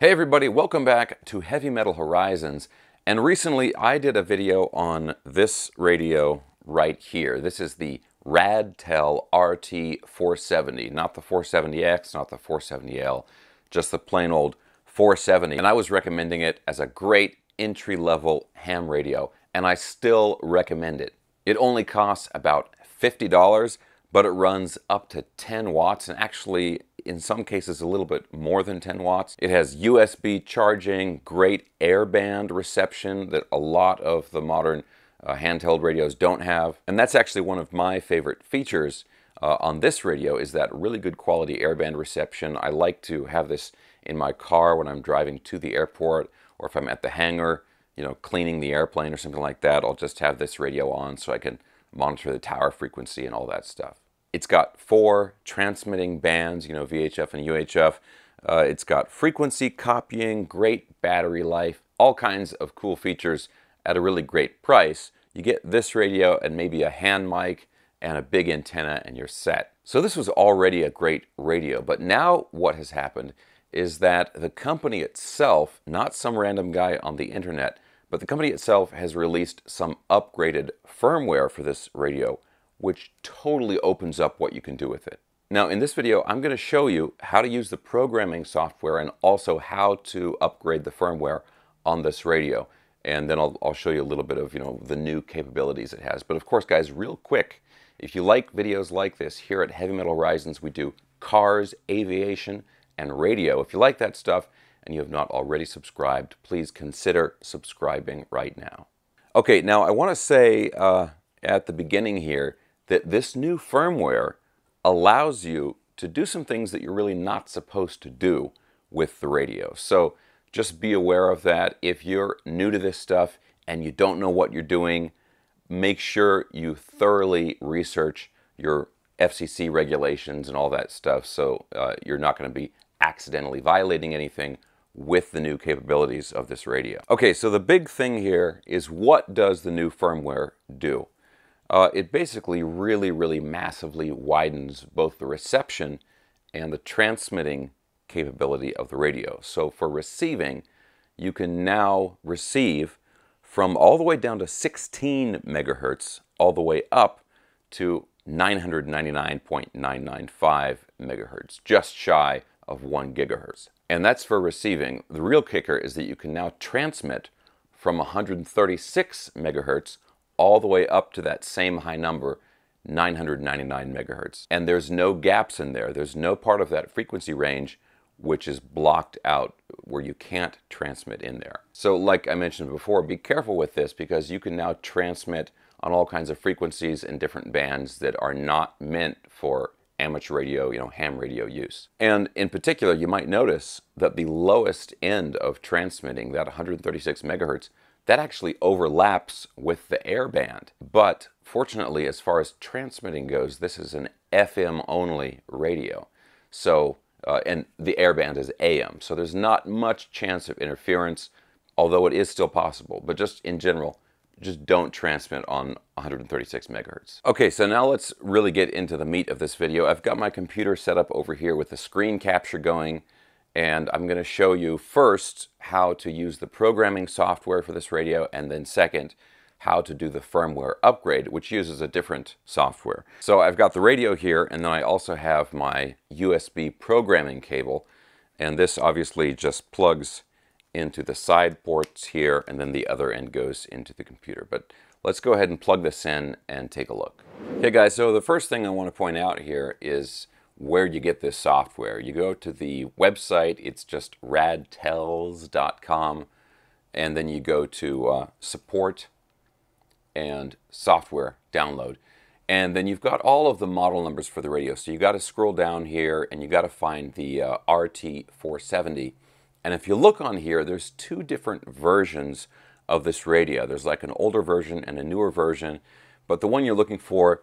Hey everybody, welcome back to Heavy Metal Horizons. And recently I did a video on this radio right here. This is the Radtel RT470, not the 470X, not the 470L, just the plain old 470. And I was recommending it as a great entry-level ham radio, and I still recommend it. It only costs about $50, but it runs up to 10 watts and actually in some cases a little bit more than 10 watts. It has USB charging, great airband reception that a lot of the modern uh, handheld radios don't have. And that's actually one of my favorite features uh, on this radio is that really good quality airband reception. I like to have this in my car when I'm driving to the airport or if I'm at the hangar, you know, cleaning the airplane or something like that, I'll just have this radio on so I can monitor the tower frequency and all that stuff. It's got four transmitting bands, you know, VHF and UHF. Uh, it's got frequency copying, great battery life, all kinds of cool features at a really great price. You get this radio and maybe a hand mic and a big antenna and you're set. So this was already a great radio, but now what has happened is that the company itself, not some random guy on the internet, but the company itself has released some upgraded firmware for this radio which totally opens up what you can do with it. Now in this video, I'm going to show you how to use the programming software and also how to upgrade the firmware on this radio. And then I'll, I'll show you a little bit of you know the new capabilities it has. But of course, guys, real quick, if you like videos like this, here at Heavy Metal Horizons, we do cars, aviation, and radio. If you like that stuff and you have not already subscribed, please consider subscribing right now. Okay, now I want to say uh, at the beginning here that this new firmware allows you to do some things that you're really not supposed to do with the radio. So just be aware of that. If you're new to this stuff and you don't know what you're doing, make sure you thoroughly research your FCC regulations and all that stuff so uh, you're not going to be accidentally violating anything with the new capabilities of this radio. Okay, so the big thing here is what does the new firmware do? Uh, it basically really, really massively widens both the reception and the transmitting capability of the radio. So for receiving, you can now receive from all the way down to 16 megahertz all the way up to 999.995 megahertz, just shy of 1 gigahertz. And that's for receiving. The real kicker is that you can now transmit from 136 megahertz all the way up to that same high number, 999 megahertz. And there's no gaps in there. There's no part of that frequency range which is blocked out where you can't transmit in there. So like I mentioned before, be careful with this because you can now transmit on all kinds of frequencies and different bands that are not meant for amateur radio, you know, ham radio use. And in particular, you might notice that the lowest end of transmitting, that 136 megahertz, that actually overlaps with the air band. But fortunately, as far as transmitting goes, this is an FM only radio. So, uh, and the air band is AM. So there's not much chance of interference, although it is still possible. But just in general, just don't transmit on 136 megahertz. Okay, so now let's really get into the meat of this video. I've got my computer set up over here with the screen capture going and I'm going to show you first how to use the programming software for this radio and then second how to do the firmware upgrade which uses a different software. So I've got the radio here and then I also have my USB programming cable and this obviously just plugs into the side ports here and then the other end goes into the computer. But let's go ahead and plug this in and take a look. Okay guys, so the first thing I want to point out here is where do you get this software. You go to the website, it's just radtels.com, and then you go to uh, support and software download. And then you've got all of the model numbers for the radio. So you got to scroll down here and you got to find the uh, RT470. And if you look on here, there's two different versions of this radio. There's like an older version and a newer version. But the one you're looking for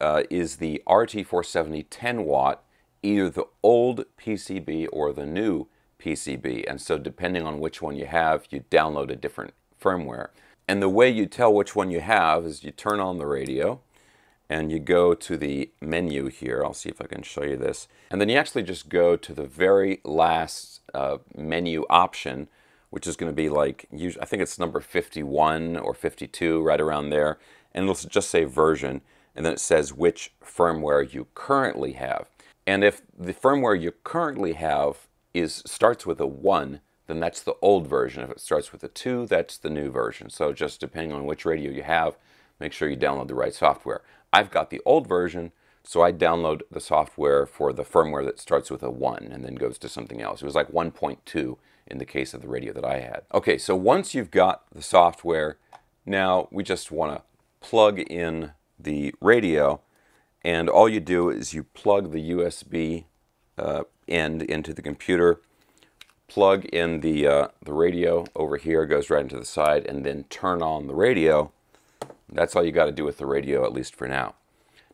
uh, is the RT470 10 watt, either the old PCB or the new PCB. And so depending on which one you have, you download a different firmware. And the way you tell which one you have is you turn on the radio and you go to the menu here. I'll see if I can show you this. And then you actually just go to the very last uh, menu option, which is going to be like, I think it's number 51 or 52, right around there. And it'll just say version, and then it says which firmware you currently have. And if the firmware you currently have is starts with a 1, then that's the old version. If it starts with a 2, that's the new version. So just depending on which radio you have, make sure you download the right software. I've got the old version, so I download the software for the firmware that starts with a 1 and then goes to something else. It was like 1.2 in the case of the radio that I had. Okay, so once you've got the software, now we just want to plug in the radio and all you do is you plug the USB uh, end into the computer, plug in the, uh, the radio over here, goes right into the side, and then turn on the radio. That's all you got to do with the radio, at least for now.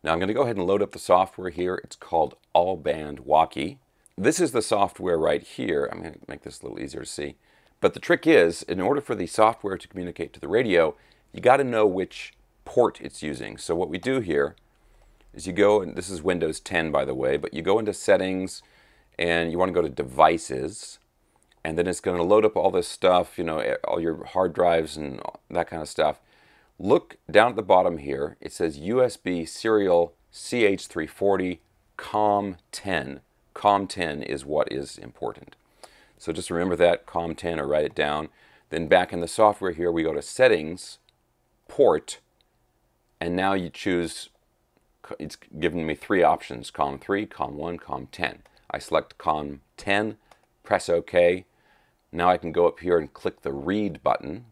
Now I'm going to go ahead and load up the software here. It's called All Band Walkie. This is the software right here. I'm going to make this a little easier to see. But the trick is, in order for the software to communicate to the radio, you got to know which port it's using. So what we do here is you go, and this is Windows 10 by the way, but you go into settings and you want to go to devices and then it's going to load up all this stuff, you know, eh, all your hard drives and that kind of stuff. Look down at the bottom here. It says USB serial CH340 COM10. COM10 is what is important. So just remember that, COM10, or write it down. Then back in the software here, we go to Settings, Port, and now you choose it's given me three options, COM3, COM1, COM10. I select COM10, press OK. Now I can go up here and click the read button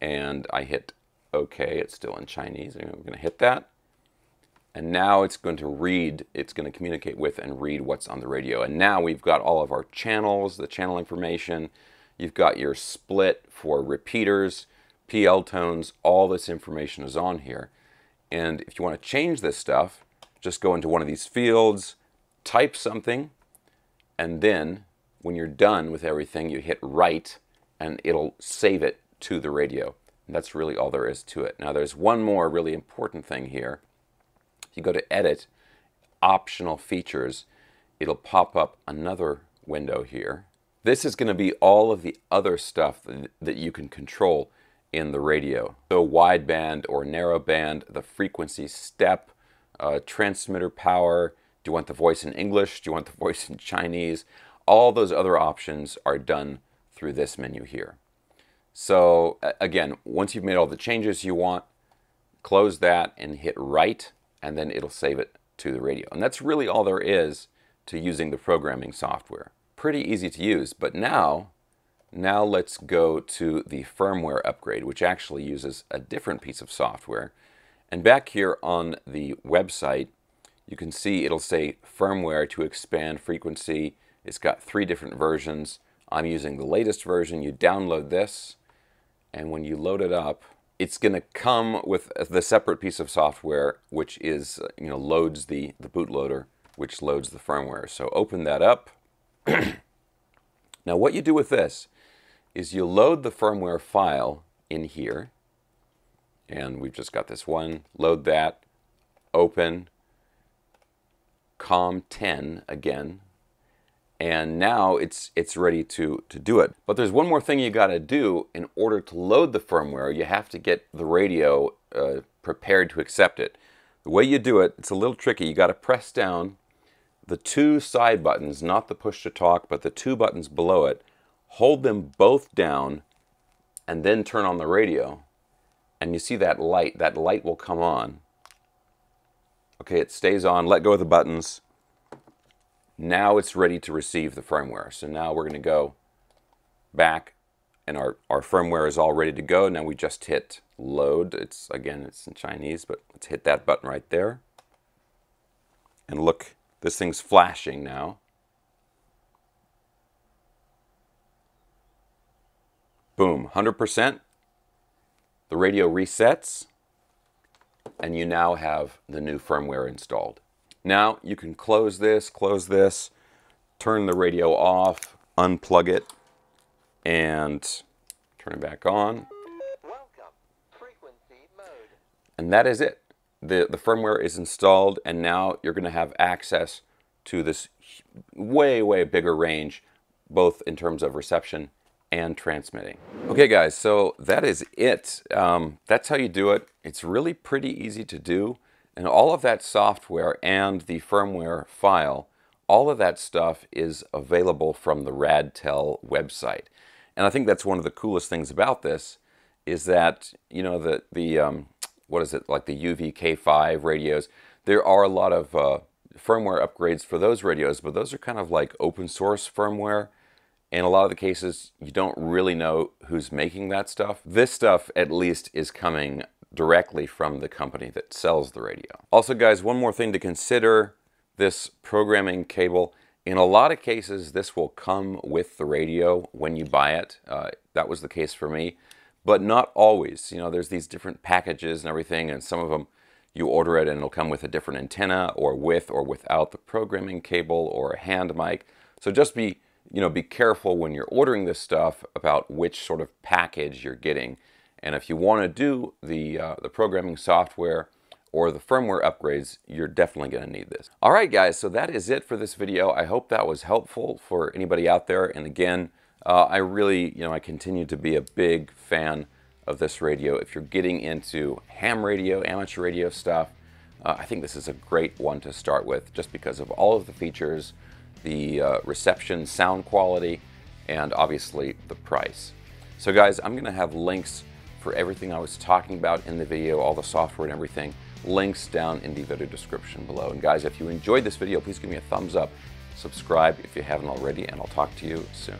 and I hit OK. It's still in Chinese. I'm going to hit that. And now it's going to read, it's going to communicate with and read what's on the radio. And now we've got all of our channels, the channel information. You've got your split for repeaters, PL tones, all this information is on here. And if you want to change this stuff, just go into one of these fields, type something, and then when you're done with everything, you hit write, and it'll save it to the radio. And that's really all there is to it. Now there's one more really important thing here. If you go to edit, optional features, it'll pop up another window here. This is going to be all of the other stuff that you can control in the radio. So wideband or narrowband, the frequency step, uh, transmitter power, do you want the voice in English, do you want the voice in Chinese? All those other options are done through this menu here. So again, once you've made all the changes you want, close that and hit write, and then it'll save it to the radio. And that's really all there is to using the programming software. Pretty easy to use, but now now let's go to the firmware upgrade, which actually uses a different piece of software. And back here on the website, you can see it'll say firmware to expand frequency. It's got three different versions. I'm using the latest version. You download this, and when you load it up, it's going to come with the separate piece of software, which is, you know, loads the, the bootloader, which loads the firmware. So open that up. now what you do with this is you load the firmware file in here, and we've just got this one, load that, open, COM10 again, and now it's it's ready to to do it. But there's one more thing you got to do in order to load the firmware you have to get the radio uh, prepared to accept it. The way you do it it's a little tricky you got to press down the two side buttons not the push to talk but the two buttons below it hold them both down, and then turn on the radio, and you see that light, that light will come on. Okay, it stays on, let go of the buttons. Now it's ready to receive the firmware. So now we're going to go back and our, our firmware is all ready to go. Now we just hit load. It's again, it's in Chinese, but let's hit that button right there. And look, this thing's flashing now. Boom, 100%. The radio resets, and you now have the new firmware installed. Now you can close this, close this, turn the radio off, unplug it, and turn it back on. And that is it. the, the firmware is installed and now you're going to have access to this way, way bigger range, both in terms of reception and transmitting. Okay guys, so that is it. Um, that's how you do it. It's really pretty easy to do. And all of that software and the firmware file, all of that stuff is available from the RadTel website. And I think that's one of the coolest things about this is that, you know, the, the um, what is it, like the UV-K5 radios, there are a lot of uh, firmware upgrades for those radios, but those are kind of like open source firmware. In a lot of the cases, you don't really know who's making that stuff. This stuff, at least, is coming directly from the company that sells the radio. Also, guys, one more thing to consider, this programming cable. In a lot of cases, this will come with the radio when you buy it. Uh, that was the case for me, but not always. You know, there's these different packages and everything, and some of them you order it and it'll come with a different antenna or with or without the programming cable or a hand mic. So just be, you know, be careful when you're ordering this stuff about which sort of package you're getting. And if you want to do the, uh, the programming software or the firmware upgrades, you're definitely going to need this. All right, guys, so that is it for this video. I hope that was helpful for anybody out there. And again, uh, I really, you know, I continue to be a big fan of this radio. If you're getting into ham radio, amateur radio stuff, uh, I think this is a great one to start with just because of all of the features, the uh, reception, sound quality, and obviously the price. So guys, I'm to have links for everything I was talking about in the video, all the software and everything, links down in the video description below. And guys, if you enjoyed this video, please give me a thumbs up, subscribe if you haven't already, and I'll talk to you soon.